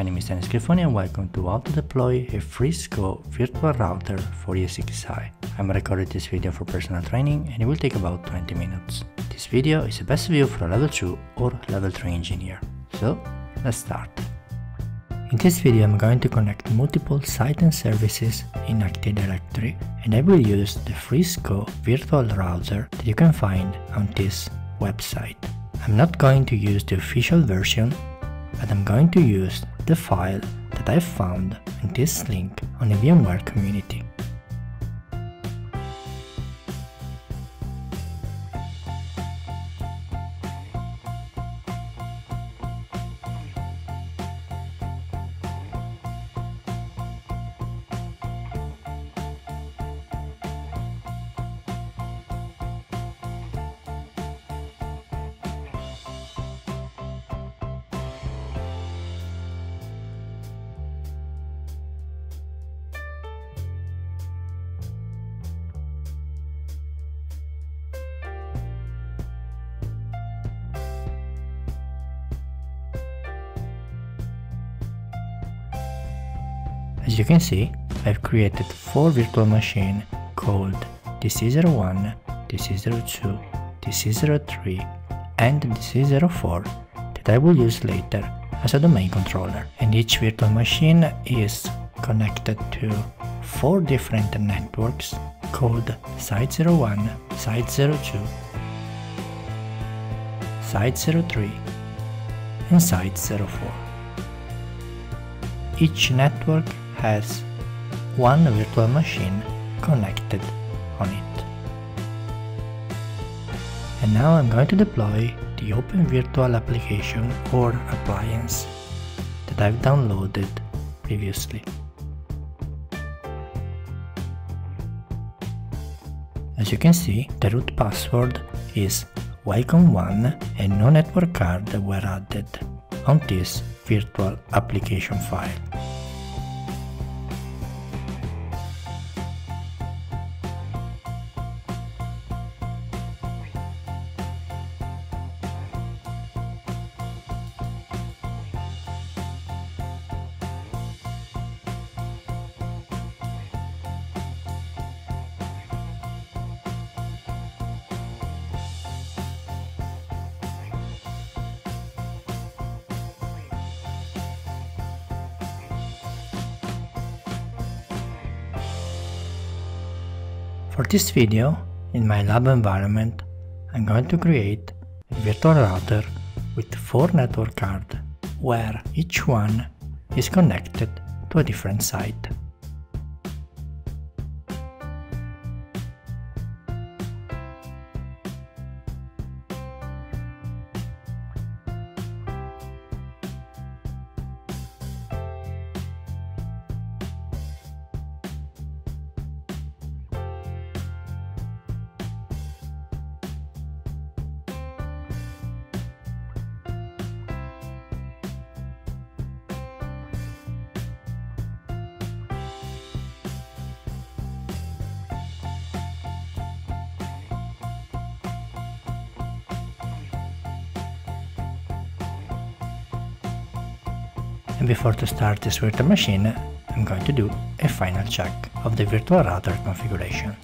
My name is Denis Griffoni and welcome to how to deploy a Freesco virtual router for ESXi. I'm recording this video for personal training and it will take about 20 minutes. This video is the best view for a level 2 or level 3 engineer. So, let's start. In this video I'm going to connect multiple sites and services in Active Directory and I will use the Freesco virtual router that you can find on this website. I'm not going to use the official version, but I'm going to use the file that I found in this link on the VMware community. As you can see, I've created 4 virtual machines called DC01, DC02, DC03 and DC04 that I will use later as a domain controller and each virtual machine is connected to 4 different networks called Site01, Site02, Site03 and Site04. Each network has one virtual machine connected on it. And now I'm going to deploy the Open Virtual application or appliance that I've downloaded previously. As you can see, the root password is welcome1 and no network card were added on this virtual application file. This video, in my lab environment, I'm going to create a virtual router with 4 network cards, where each one is connected to a different site. And before to start this virtual machine, I'm going to do a final check of the virtual router configuration.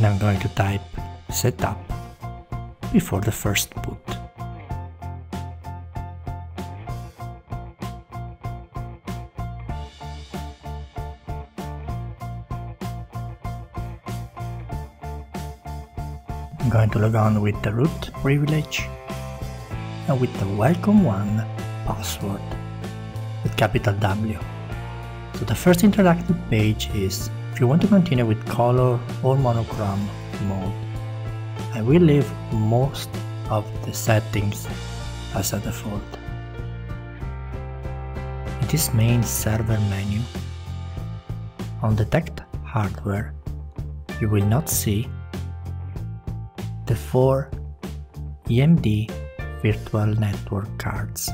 And I'm going to type setup before the first boot. I'm going to log on with the root privilege and with the welcome one password with capital W. So the first interactive page is if you want to continue with color or monochrome mode, I will leave most of the settings as a default. In this main server menu, on the detect hardware, you will not see the four AMD virtual network cards.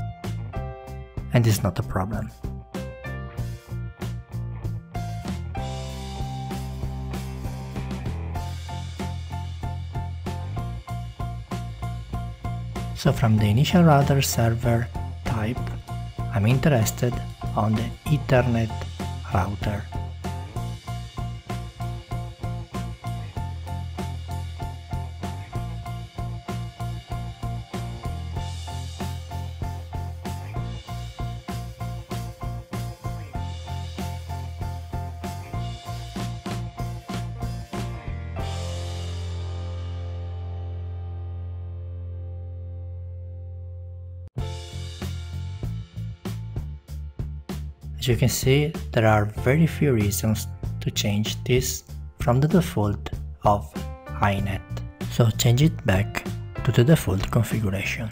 And it's not a problem. So from the initial router server type, I'm interested on the Ethernet router. As you can see, there are very few reasons to change this from the default of iNet. So change it back to the default configuration.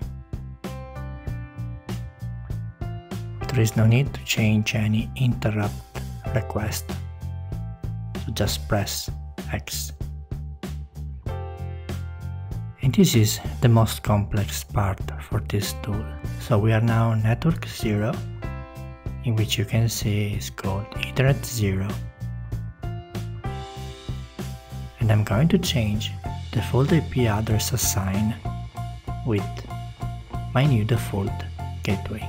There is no need to change any interrupt request. So just press X. And this is the most complex part for this tool. So we are now network 0 in which you can see is called Ethernet 0 and I'm going to change the default IP address assigned with my new default gateway.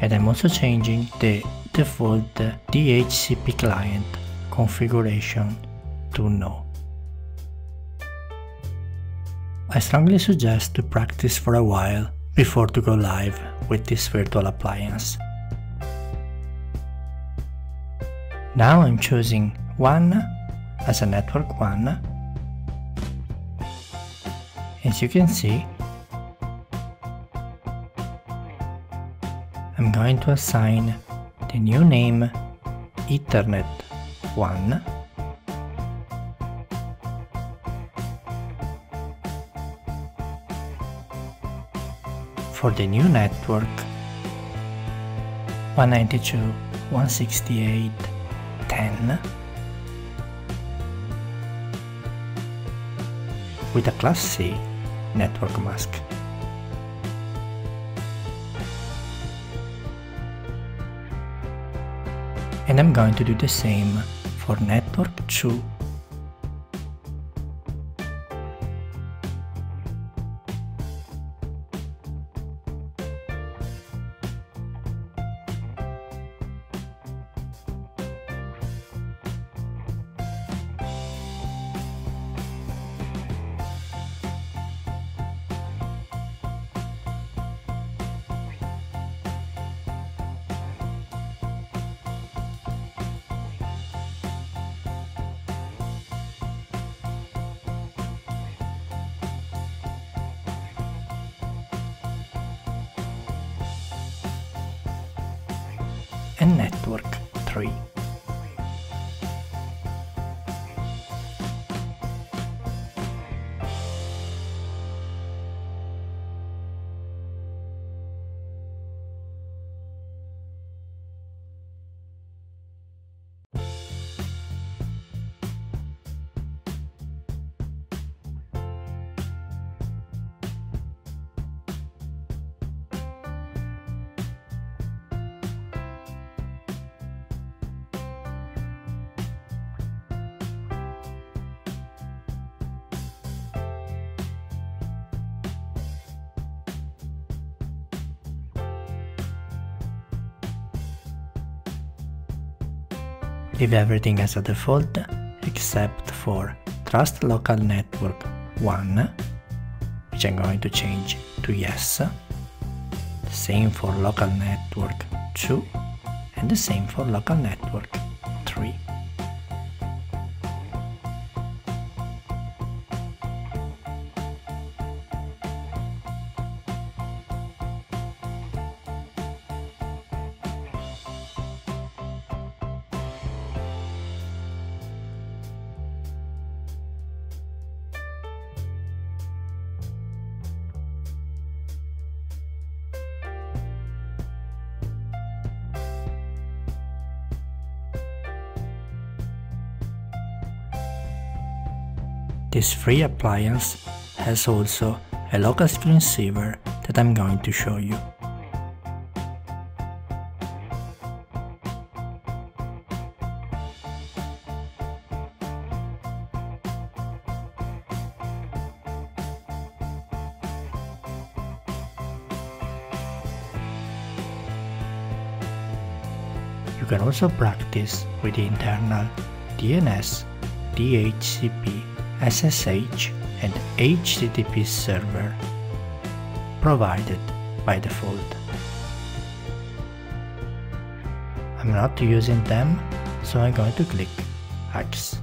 And I'm also changing the default DHCP client configuration to know. I strongly suggest to practice for a while before to go live with this virtual appliance. Now I'm choosing 1 as a network 1. As you can see, I'm going to assign the new name Ethernet 1 for the new network. 192.168.10 with a Class C network mask. And I'm going to do the same for network 2 leave everything as a default except for Trust Local Network 1 which I'm going to change to yes. Same for Local Network 2 and the same for Local Network This free appliance has also a local screen screensaver that I'm going to show you. You can also practice with the internal DNS, DHCP, SSH and HTTP server provided by default. I'm not using them, so I'm going to click X.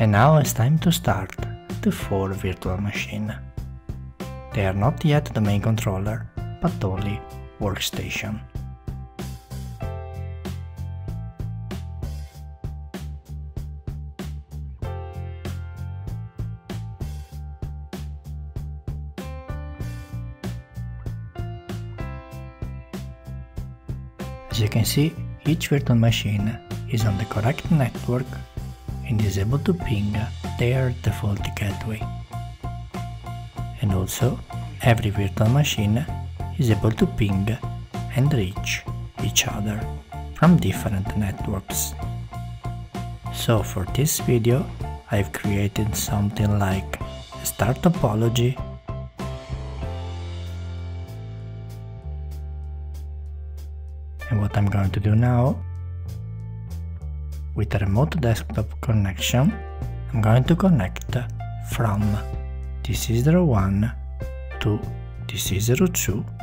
And now it's time to start the 4 virtual machine. They are not yet the main controller, but only workstation. As you can see, each virtual machine is on the correct network is able to ping their default gateway. And also, every virtual machine is able to ping and reach each other from different networks. So for this video, I've created something like a star topology and what I'm going to do now with a remote desktop connection, I'm going to connect from DC01 to DC02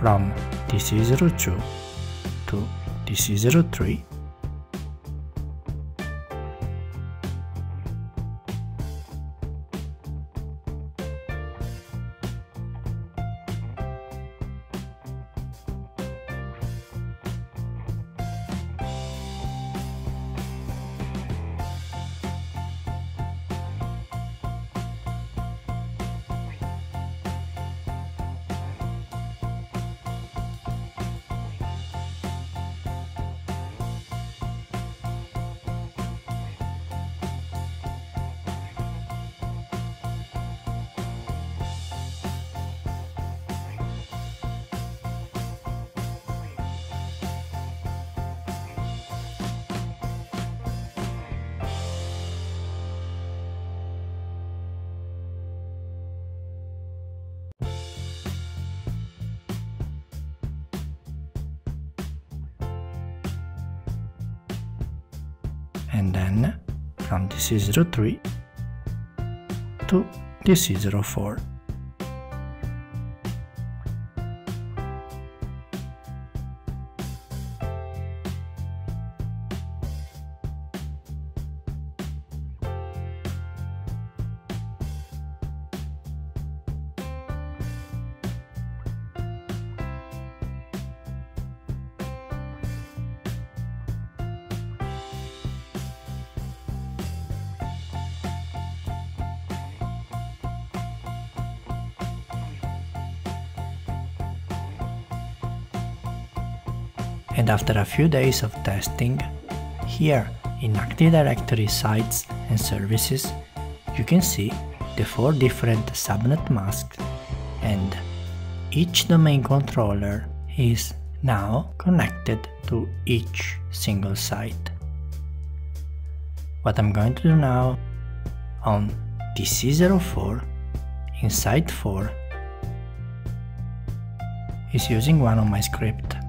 from DC02 to DC03 and then from DC03 to DC04. And after a few days of testing, here in Active Directory sites and services, you can see the four different subnet masks and each domain controller is now connected to each single site. What I'm going to do now on DC04 in site 4 is using one of my script.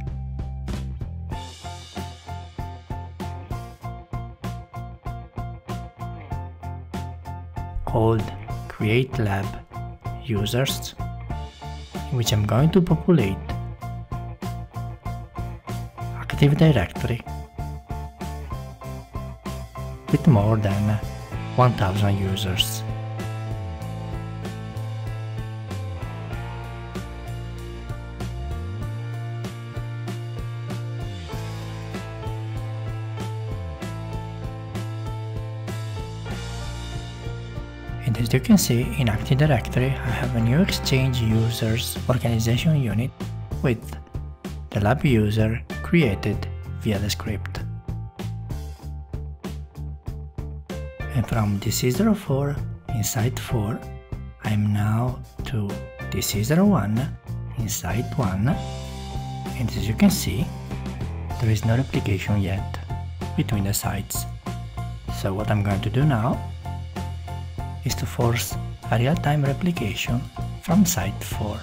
Called create lab users which I'm going to populate Active Directory with more than 1000 users. As you can see in Active Directory I have a new Exchange users organization unit with the lab user created via the script. And from DC04 inside 4 I'm now to DC01 inside 1 and as you can see there is no replication yet between the sites. So what I'm going to do now is to force a real-time replication from site 4.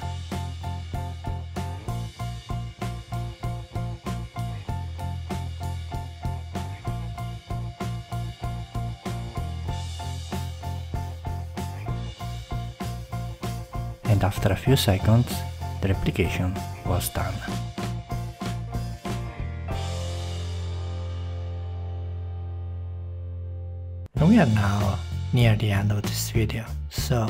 And after a few seconds, the replication was done. And we are now near the end of this video. So,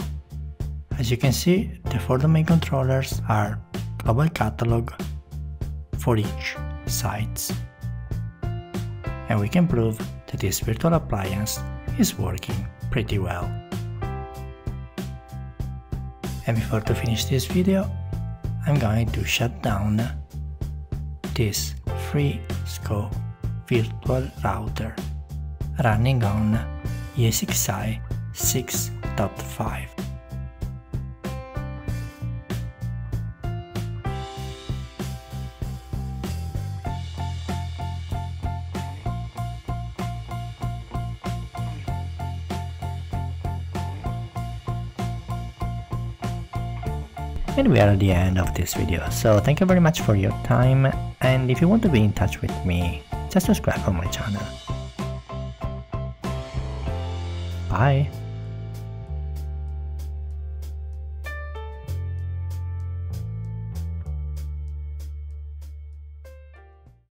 as you can see, the four domain controllers are global catalog for each sites. And we can prove that this virtual appliance is working pretty well. And before to finish this video, I'm going to shut down this FreeSCO virtual router running on ESXi 6.5. And we are at the end of this video, so thank you very much for your time and if you want to be in touch with me, just subscribe on my channel. Bye.